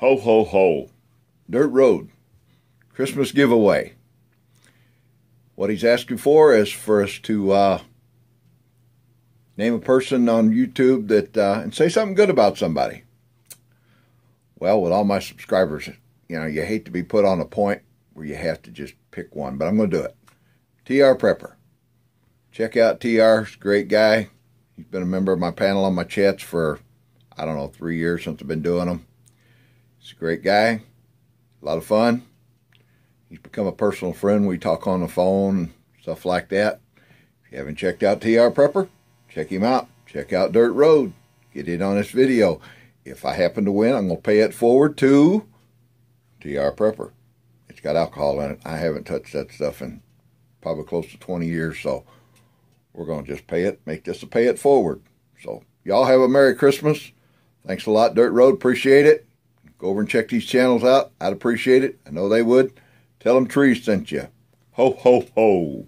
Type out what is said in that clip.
Ho, ho, ho. Dirt Road. Christmas giveaway. What he's asking for is for us to uh, name a person on YouTube that uh, and say something good about somebody. Well, with all my subscribers, you know, you hate to be put on a point where you have to just pick one, but I'm going to do it. TR Prepper. Check out TR. He's a great guy. He's been a member of my panel on my chats for, I don't know, three years since I've been doing them. He's a great guy. A lot of fun. He's become a personal friend. We talk on the phone and stuff like that. If you haven't checked out TR Prepper, check him out. Check out Dirt Road. Get in on this video. If I happen to win, I'm going to pay it forward to TR Prepper. It's got alcohol in it. I haven't touched that stuff in probably close to 20 years, so we're going to just pay it, make this a pay it forward. So y'all have a Merry Christmas. Thanks a lot, Dirt Road. Appreciate it. Go over and check these channels out. I'd appreciate it. I know they would. Tell them Trees sent you. Ho, ho, ho.